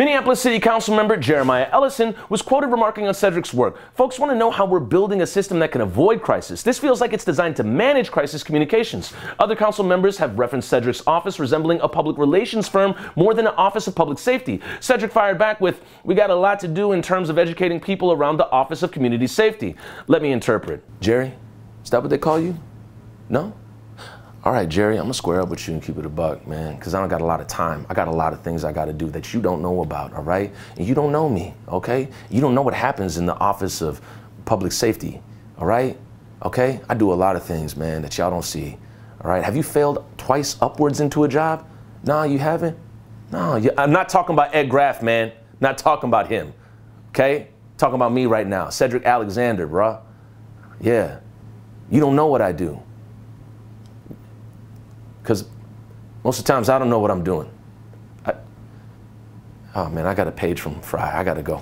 Minneapolis City Council member Jeremiah Ellison was quoted remarking on Cedric's work. Folks want to know how we're building a system that can avoid crisis. This feels like it's designed to manage crisis communications. Other council members have referenced Cedric's office resembling a public relations firm more than an office of public safety. Cedric fired back with, We got a lot to do in terms of educating people around the Office of Community Safety. Let me interpret. Jerry, is that what they call you? No? All right, Jerry, I'm gonna square up with you and keep it a buck, man, because I don't got a lot of time. I got a lot of things I gotta do that you don't know about, all right? And you don't know me, okay? You don't know what happens in the Office of Public Safety, all right? Okay? I do a lot of things, man, that y'all don't see, all right? Have you failed twice upwards into a job? No, you haven't? No, you, I'm not talking about Ed Graff, man. Not talking about him, okay? Talking about me right now, Cedric Alexander, bruh. Yeah. You don't know what I do because most of the times I don't know what I'm doing. I, oh man, I got a page from Frey. I got to go.